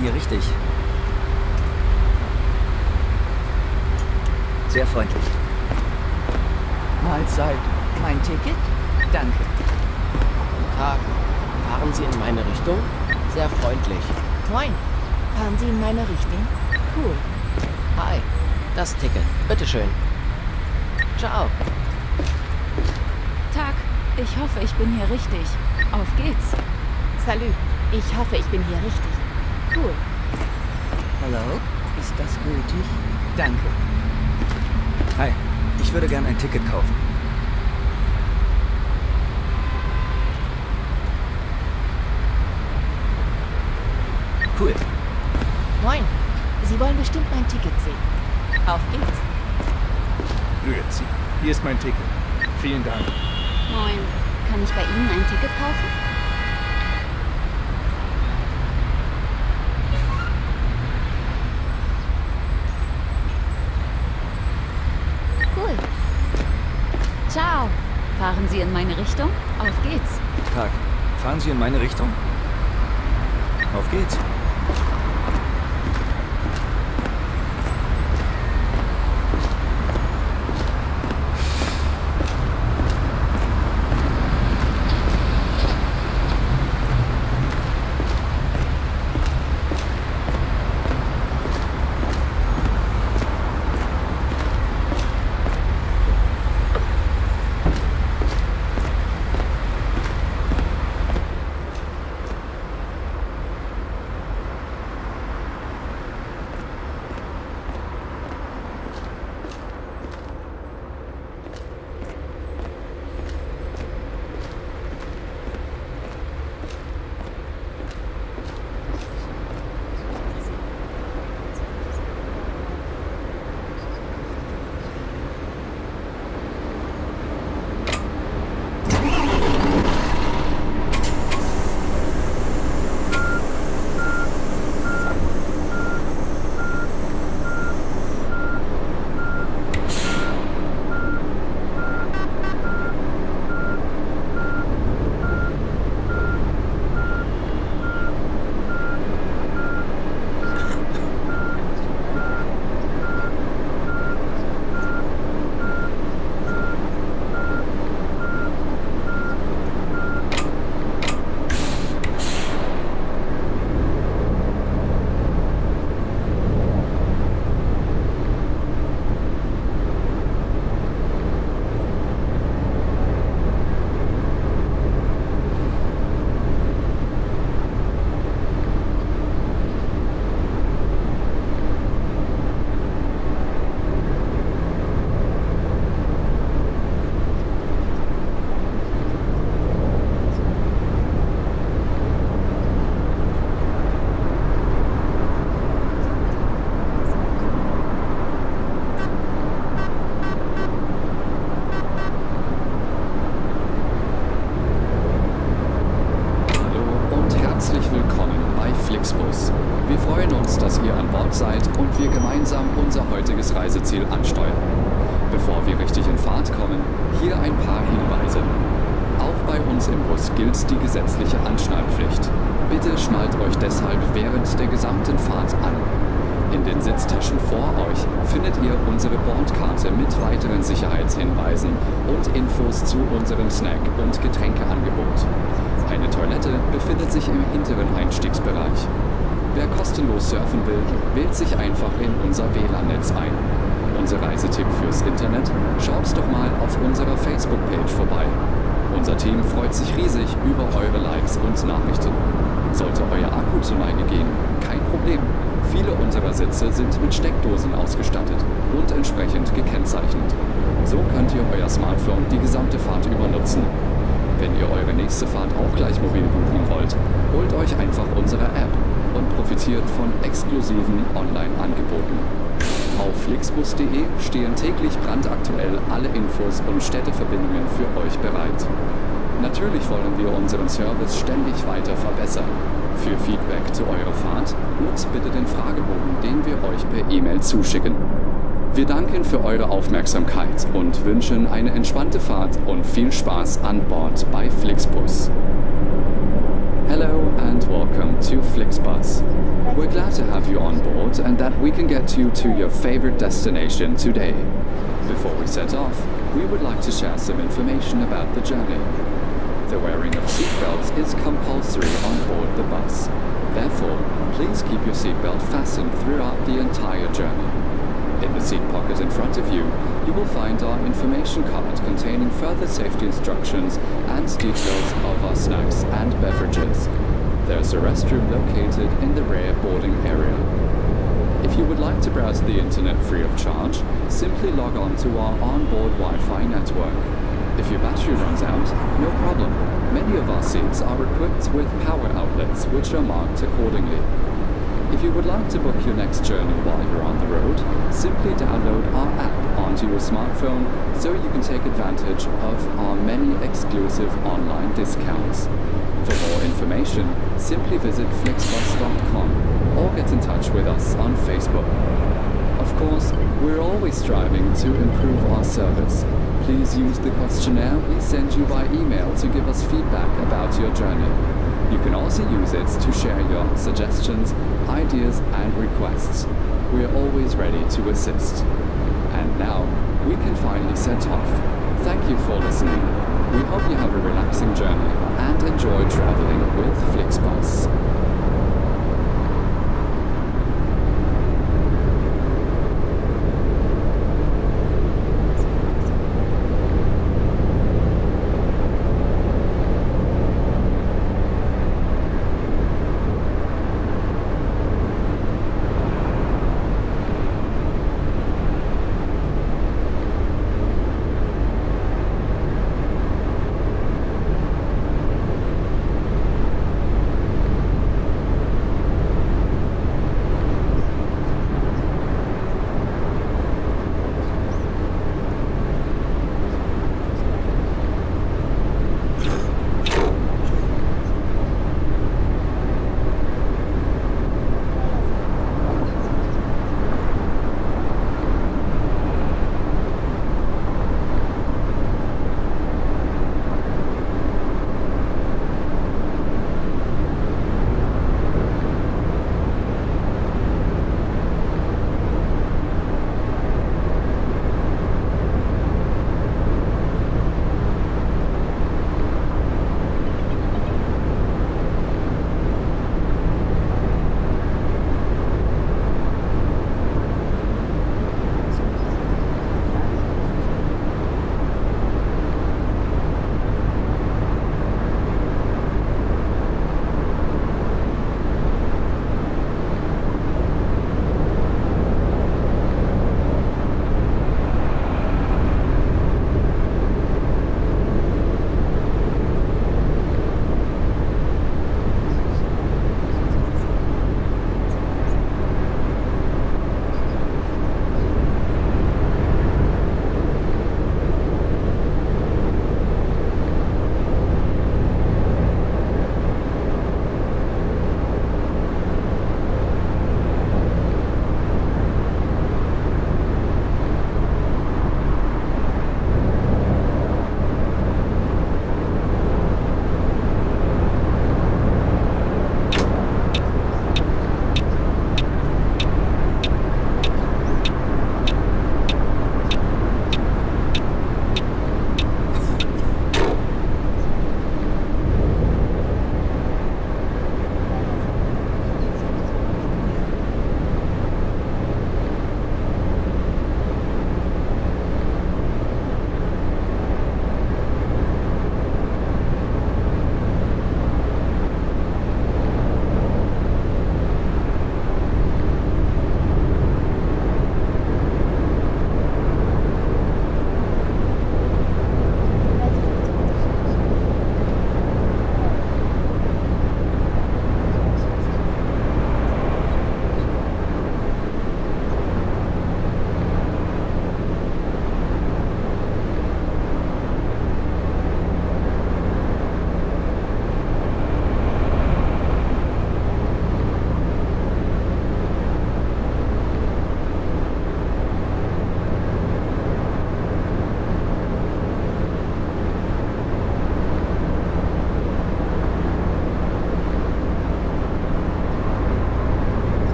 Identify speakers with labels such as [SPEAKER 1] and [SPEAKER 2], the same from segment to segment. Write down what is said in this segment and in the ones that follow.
[SPEAKER 1] bin hier richtig. Sehr freundlich.
[SPEAKER 2] Mahlzeit. Mein Ticket? Danke.
[SPEAKER 3] Guten Tag. Fahren Sie in meine Richtung? Sehr freundlich.
[SPEAKER 4] Moin. Fahren Sie in meine Richtung? Cool.
[SPEAKER 3] Hi. Das Ticket. Bitteschön. Ciao.
[SPEAKER 5] Tag. Ich hoffe, ich bin hier richtig. Auf geht's.
[SPEAKER 4] Salü. Ich hoffe, ich bin hier richtig. Cool.
[SPEAKER 2] Hallo? Ist das gültig? Danke.
[SPEAKER 1] Hi, ich würde gern ein Ticket kaufen. Cool.
[SPEAKER 4] Moin. Sie wollen bestimmt mein Ticket sehen. Auf geht's.
[SPEAKER 6] Grüezi. Hier ist mein Ticket. Vielen Dank.
[SPEAKER 5] Moin. Kann ich bei Ihnen ein Ticket kaufen? Cool. Ciao. Fahren Sie in meine Richtung? Auf geht's.
[SPEAKER 1] Tag. Fahren Sie in meine Richtung? Auf geht's.
[SPEAKER 7] Uns, dass ihr an Bord seid und wir gemeinsam unser heutiges Reiseziel ansteuern. Bevor wir richtig in Fahrt kommen, hier ein paar Hinweise. Auch bei uns im Bus gilt die gesetzliche Anschnallpflicht. Bitte schnallt euch deshalb während der gesamten Fahrt an. In den Sitztaschen vor euch findet ihr unsere Bordkarte mit weiteren Sicherheitshinweisen und Infos zu unserem Snack- und Getränkeangebot. Eine Toilette befindet sich im hinteren Einstiegsbereich. Wer kostenlos surfen will, wählt sich einfach in unser WLAN-Netz ein. Unser Reisetipp fürs Internet? Schaut doch mal auf unserer Facebook-Page vorbei. Unser Team freut sich riesig über eure Likes und Nachrichten. Sollte euer Akku zu Neige gehen, kein Problem. Viele unserer Sitze sind mit Steckdosen ausgestattet und entsprechend gekennzeichnet. So könnt ihr euer Smartphone die gesamte Fahrt über nutzen. Wenn ihr eure nächste Fahrt auch gleich mobil buchen wollt, holt euch einfach unsere App und profitiert von exklusiven Online-Angeboten. Auf flixbus.de stehen täglich brandaktuell alle Infos und Städteverbindungen für euch bereit. Natürlich wollen wir unseren Service ständig weiter verbessern. Für Feedback zu eurer Fahrt nutzt bitte den Fragebogen, den wir euch per E-Mail zuschicken. Wir danken für eure Aufmerksamkeit und wünschen eine entspannte Fahrt und viel Spaß an Bord bei Flixbus. Hello and welcome to Flixbus. We're glad to have you on board and that we can get you to your favorite destination today. Before we set off, we would like to share some information about the journey. The wearing of seatbelts is compulsory on board the bus. Therefore, please keep your seatbelt fastened throughout the entire journey. In the seat pocket in front of you, you will find our information card containing further safety instructions and details of our snacks and beverages. There's a restroom located in the rear boarding area. If you would like to browse the internet free of charge, simply log on to our onboard Wi-Fi network. If your battery runs out, no problem. Many of our seats are equipped with power outlets which are marked accordingly. If you would like to book your next journey while you're on the road, simply download our app onto your smartphone so you can take advantage of our many exclusive online discounts. For more information, simply visit flixbus.com or get in touch with us on Facebook. Of course, we're always striving to improve our service. Please use the questionnaire we send you by email to give us feedback about your journey. You can also use it to share your suggestions, ideas, and requests. We are always ready to assist. And now, we can finally set off. Thank you for listening. We hope you have a relaxing journey and enjoy traveling with Flixbus.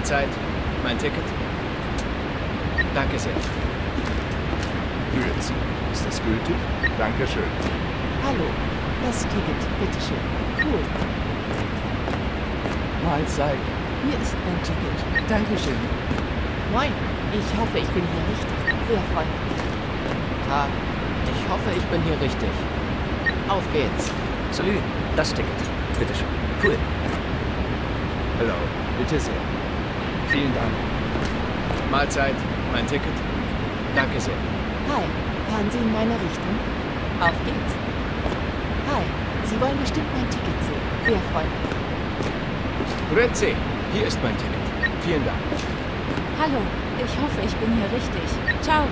[SPEAKER 3] Mahlzeit. Mein Ticket. Danke sehr.
[SPEAKER 6] Grüezi. Ist das gültig? Dankeschön.
[SPEAKER 2] Hallo, das Ticket, bitteschön. Cool. Mahlzeit. Hier ist mein Ticket. Dankeschön.
[SPEAKER 4] Moin. Ich hoffe, ich bin hier richtig. Sehr freundlich.
[SPEAKER 3] Tag. Ich hoffe, ich bin hier richtig. Auf geht's.
[SPEAKER 1] Salü, das Ticket. Bitteschön. Cool.
[SPEAKER 6] Hallo. Bitte sehr.
[SPEAKER 3] Vielen Dank. Mahlzeit. Mein Ticket. Danke sehr.
[SPEAKER 4] Hi. Fahren Sie in meine Richtung? Auf geht's. Hi. Sie wollen bestimmt mein Ticket sehen. Sehr freundlich.
[SPEAKER 3] Grüezi. Hier ist mein Ticket. Vielen Dank.
[SPEAKER 5] Hallo, ich hoffe, ich bin hier richtig. Ciao.